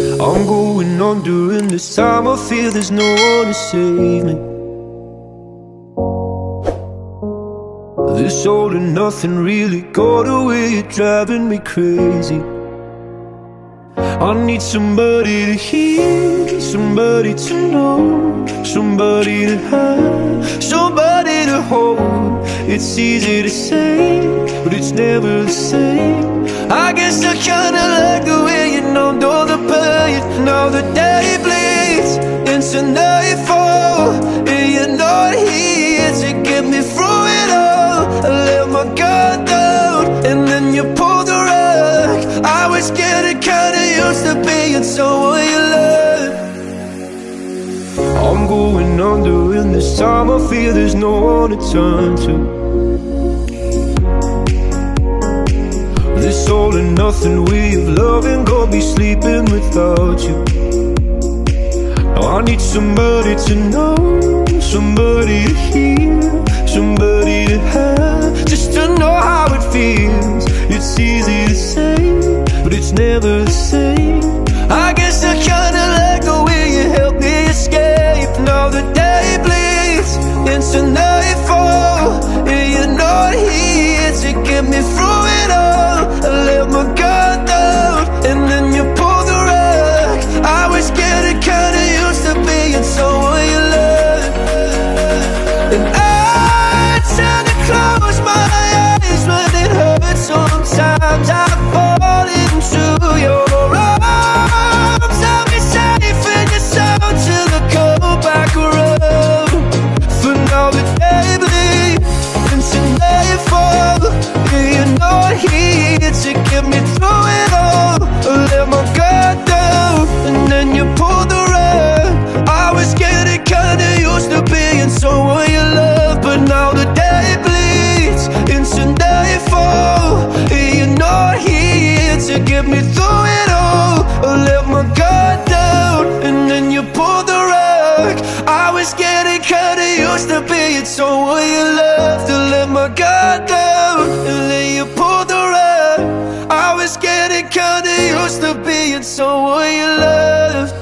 I'm going on during this time. I feel there's no one to save me. This all and nothing really got away, driving me crazy. I need somebody to hear, somebody to know, somebody to have, somebody to hold. It's easy to say, but it's never the same. I guess I kinda like The day bleeds into nightfall, and you're not here to get me through it all. I let my guard down, and then you pulled the rug. I was getting kinda used to being someone you love. I'm going under, and this time I feel there's no one to turn to. Nothing of loving. Gonna be sleeping without you. Now I need somebody to know Somebody to hear Somebody to have Just to know how it feels. It's easy to say But it's never the same. I guess I kinda like the way you help me escape. Now the day bleeds into nightfall And you're not here here to get me through it all. I let my guard down and then you pulled the rug. I was getting kinda used to being someone you love But now the day bleeds into nightfall. Here to get me through it all. I let my guard down and then you pulled the rug. I was getting kinda used to being someone you love To let guard down and then you pulled the rug. I was getting kinda used to being someone you love